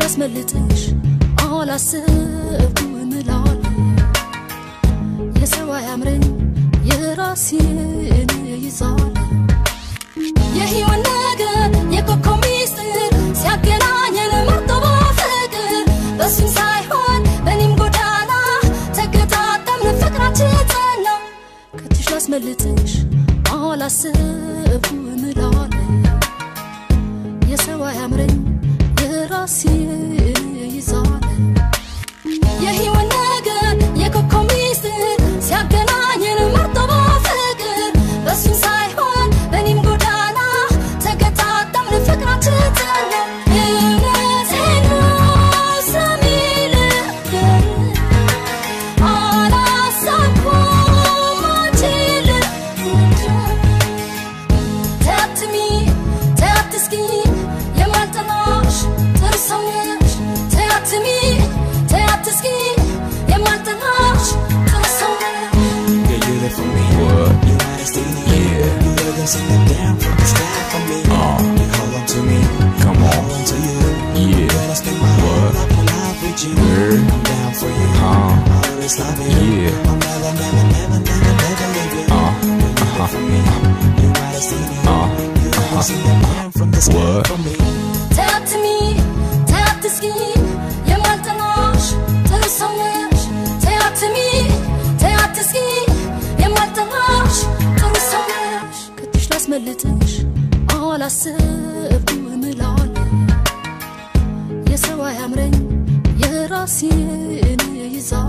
ላስመልጥሽ አላሰብኩም እላለሁ የሰው አያምረኝ የራሴን ይዛለሁ የህይወት ነገር የኮከብ ሚስጥር ሲያገናኘን መርጦ በፍቅር። በሱም ሳይሆን በእኔም ጎዳና ተገጣጠምን ፍቅራችን ጸና ከትሽ ላስመልጥሽ አላሰብኩም Yeah. You let them sing it down from the sky for me. Uh. You hold on to me. Come on. Hold on to you. Yeah. When I spend my what? whole life with you, Word. I'm down for you. Uh. I'll always love you. Yeah. I'll never, never, never, never, አላሰብኩም እላለሁ የሰው አያምረኝ የራሴን ይዛለሁ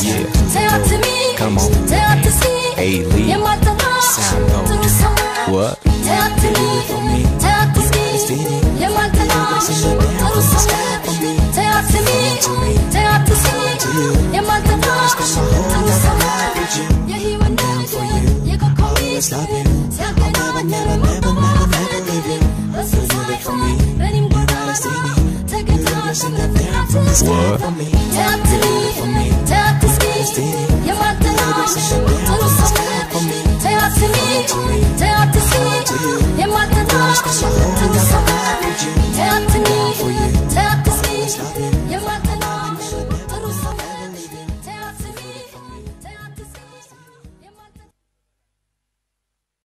Yeah. To me. To see. Sound. What? To me. Me. To me. To Yeah. You I'll never, never, never, never, never leave you. For me. The Tell Them haters for me. tell out to me. tell out to see me. Him at the door.